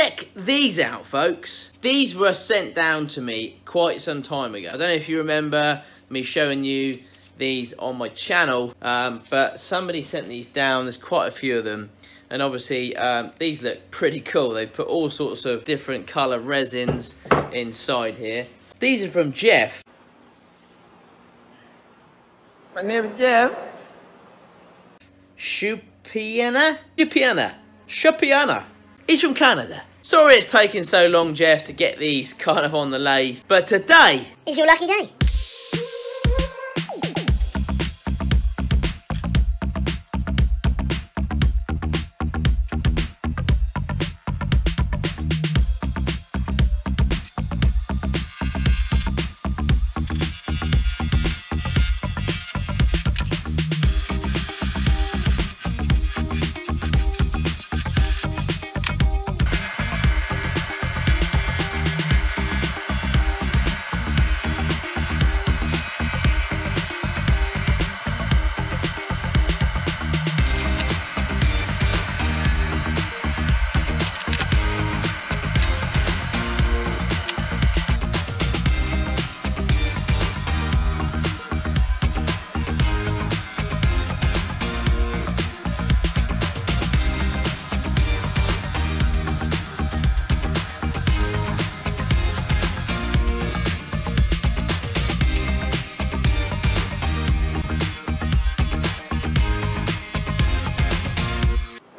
Check these out, folks. These were sent down to me quite some time ago. I don't know if you remember me showing you these on my channel, um, but somebody sent these down. There's quite a few of them. And obviously, um, these look pretty cool. They put all sorts of different color resins inside here. These are from Jeff. My name is Jeff. Shupiana? Shupiana. Shupiana. He's from Canada. Sorry it's taken so long, Jeff, to get these kind of on the lathe. But today... Is your lucky day.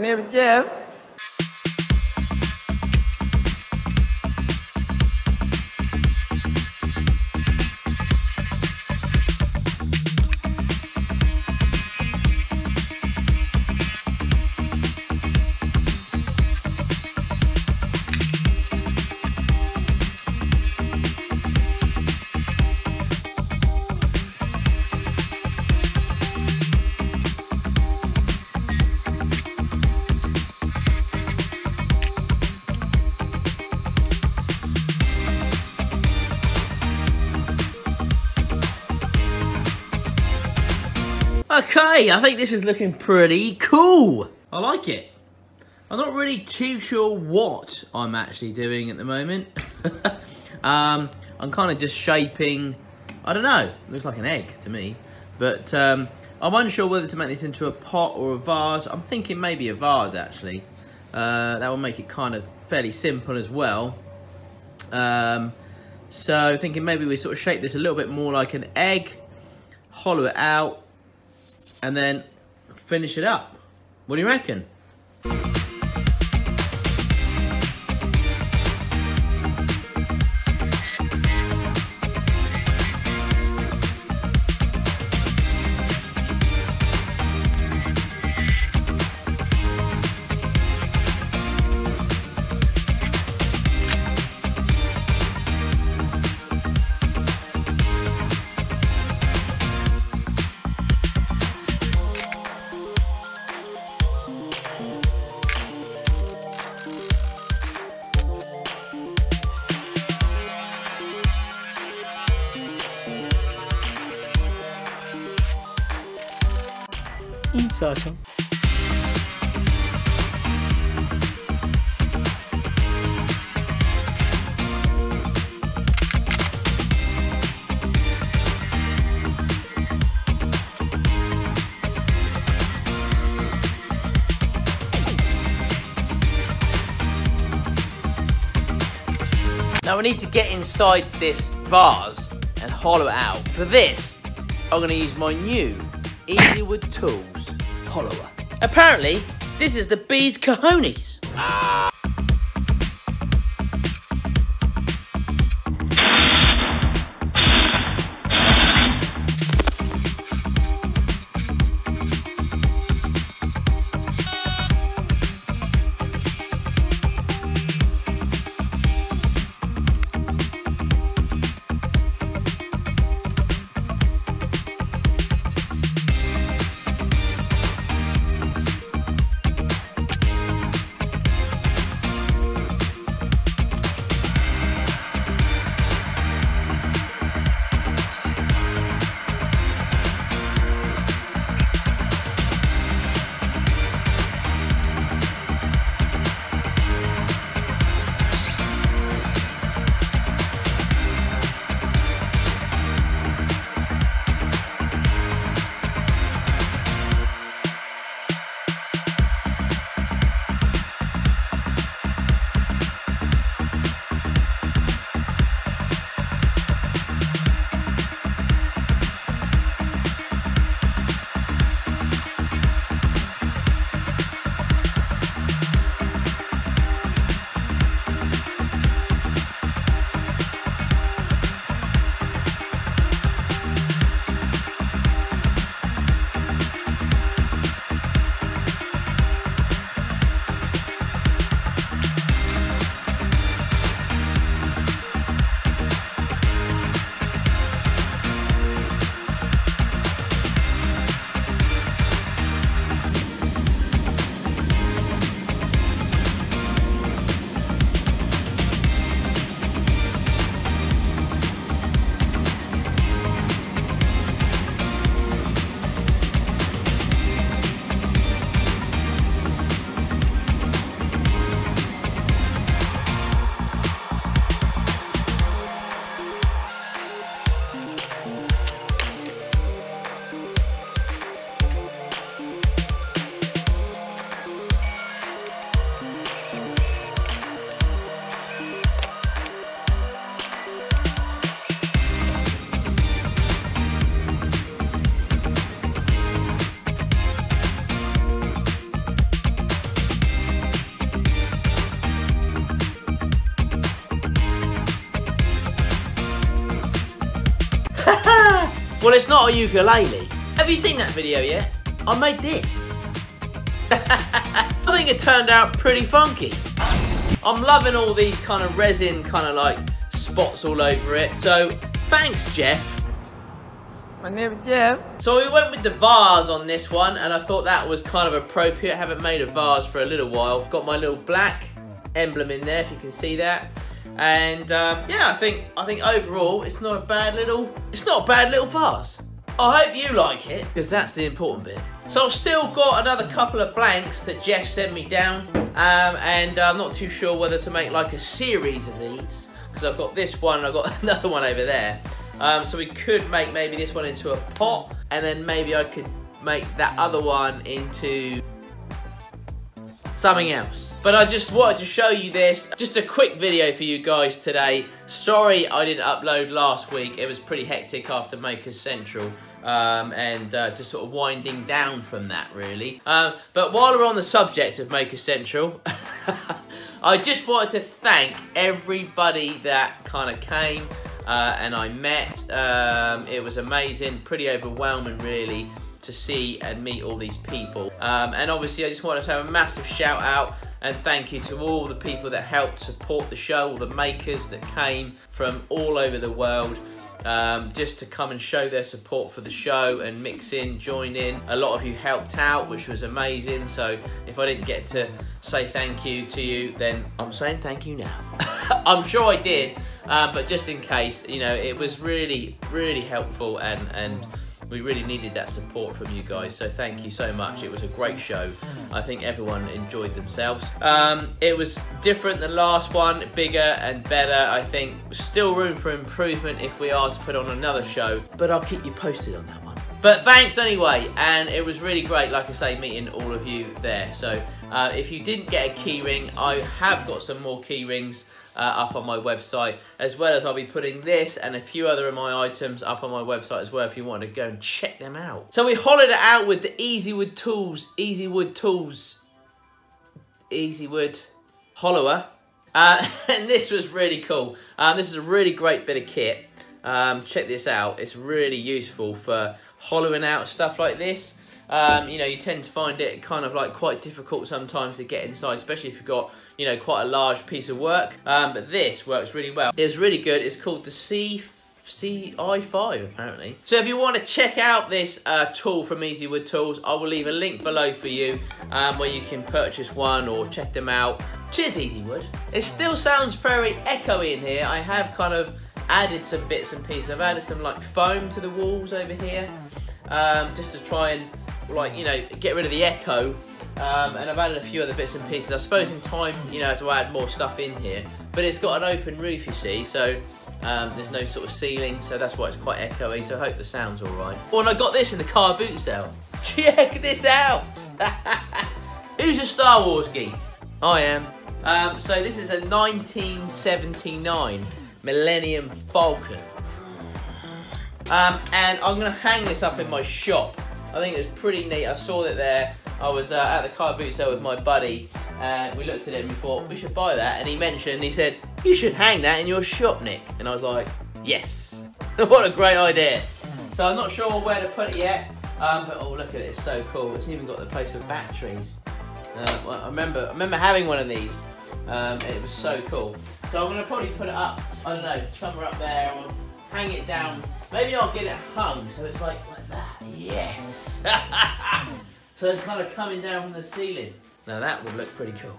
Name is Jeff. Okay, I think this is looking pretty cool. I like it. I'm not really too sure what I'm actually doing at the moment. um, I'm kind of just shaping, I don't know, looks like an egg to me. But um, I'm unsure whether to make this into a pot or a vase. I'm thinking maybe a vase actually. Uh, that will make it kind of fairly simple as well. Um, so thinking maybe we sort of shape this a little bit more like an egg, hollow it out, and then finish it up. What do you reckon? Insertion. Now we need to get inside this vase and hollow it out. For this, I'm going to use my new Easy Wood Tools hollower. Apparently, this is the bee's cojones. Well, it's not a ukulele. Have you seen that video yet? I made this. I think it turned out pretty funky. I'm loving all these kind of resin kind of like spots all over it. So thanks, Jeff. My name is Jeff. So we went with the vase on this one, and I thought that was kind of appropriate. haven't made a vase for a little while. Got my little black emblem in there, if you can see that. And um, yeah, I think I think overall it's not a bad little it's not a bad little vase. I hope you like it because that's the important bit. So I've still got another couple of blanks that Jeff sent me down, um, and I'm not too sure whether to make like a series of these because I've got this one and I've got another one over there. Um, so we could make maybe this one into a pot, and then maybe I could make that other one into something else. But I just wanted to show you this. Just a quick video for you guys today. Sorry I didn't upload last week. It was pretty hectic after Makers Central. Um, and uh, just sort of winding down from that really. Um, but while we're on the subject of Makers Central, I just wanted to thank everybody that kind of came uh, and I met. Um, it was amazing, pretty overwhelming really to see and meet all these people. Um, and obviously I just wanted to have a massive shout out and thank you to all the people that helped support the show, all the makers that came from all over the world. Um, just to come and show their support for the show and mix in, join in. A lot of you helped out, which was amazing. So if I didn't get to say thank you to you, then I'm saying thank you now. I'm sure I did, uh, but just in case, you know, it was really, really helpful and, and we really needed that support from you guys. So thank you so much. It was a great show. I think everyone enjoyed themselves. Um, it was different than last one, bigger and better. I think still room for improvement if we are to put on another show, but I'll keep you posted on that one. But thanks anyway, and it was really great, like I say, meeting all of you there. So uh, if you didn't get a keyring, I have got some more keyrings uh, up on my website, as well as I'll be putting this and a few other of my items up on my website as well if you want to go and check them out. So we hollowed it out with the Easy Wood Tools, Easy Wood Tools, Easy Wood Hollower. Uh, and this was really cool. Um, this is a really great bit of kit. Um, check this out. It's really useful for hollowing out stuff like this. Um, you know, you tend to find it kind of like quite difficult sometimes to get inside, especially if you've got, you know, quite a large piece of work. Um, but this works really well. It was really good. It's called the C CI5 apparently. So if you want to check out this uh, tool from Easy Wood Tools, I will leave a link below for you um, where you can purchase one or check them out. Cheers Easy Wood. It still sounds very echoey in here. I have kind of added some bits and pieces. I've added some like foam to the walls over here um, just to try and like, you know, get rid of the echo. Um, and I've added a few other bits and pieces. I suppose in time, you know, to add more stuff in here. But it's got an open roof, you see, so um, there's no sort of ceiling, so that's why it's quite echoey, so I hope the sound's alright. Oh, and I got this in the car boot sale. Check this out! Who's a Star Wars geek? I am. Um, so this is a 1979 Millennium Falcon. Um, and I'm going to hang this up in my shop. I think it was pretty neat. I saw it there. I was uh, at the car boot sale with my buddy and we looked at it and we thought we should buy that and he mentioned, he said, you should hang that in your shop, Nick. And I was like, yes. what a great idea. So I'm not sure where to put it yet, um, but oh look at it, it's so cool. It's even got the place for batteries. Uh, well, I remember, I remember having one of these. Um, it was so cool. So I'm gonna probably put it up, I don't know, somewhere up there or hang it down. Maybe I'll get it hung so it's like like. Yes. so it's kind of coming down from the ceiling. Now that would look pretty cool.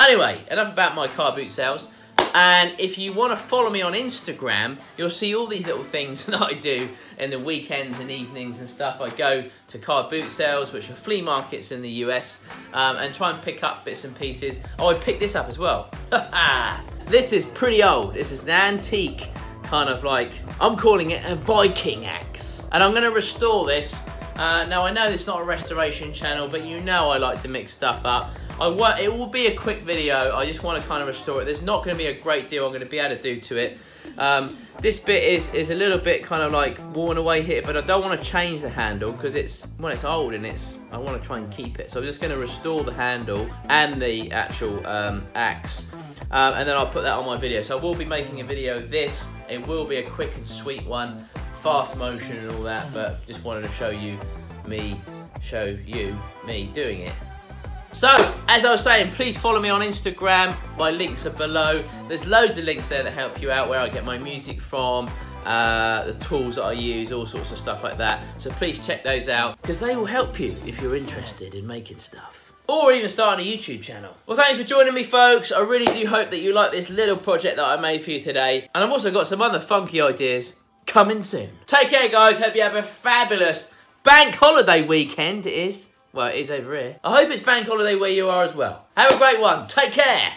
Anyway, enough about my car boot sales. And if you want to follow me on Instagram, you'll see all these little things that I do in the weekends and evenings and stuff. I go to car boot sales, which are flea markets in the US, um, and try and pick up bits and pieces. Oh, I picked this up as well. this is pretty old. This is an antique kind of like, I'm calling it a Viking axe. And I'm to restore this. Uh, now, I know it's not a restoration channel, but you know I like to mix stuff up. I it will be a quick video. I just want to kind of restore it. There's not to be a great deal I'm to be able to do to it. Um, this bit is, is a little bit kind of like worn away here, but I don't want to change the handle because it's, well, it's old and it's, I want to try and keep it. So I'm just going to restore the handle and the actual um, axe. Um, and then I'll put that on my video. So I will be making a video of this. It will be a quick and sweet one fast motion and all that, but just wanted to show you me, show you me doing it. So, as I was saying, please follow me on Instagram. My links are below. There's loads of links there that help you out, where I get my music from, uh, the tools that I use, all sorts of stuff like that. So please check those out, because they will help you if you're interested in making stuff. Or even starting a YouTube channel. Well, thanks for joining me, folks. I really do hope that you like this little project that I made for you today. And I've also got some other funky ideas coming soon. Take care, guys. Hope you have a fabulous bank holiday weekend, it is. Well, it is over here. I hope it's bank holiday where you are as well. Have a great one. Take care.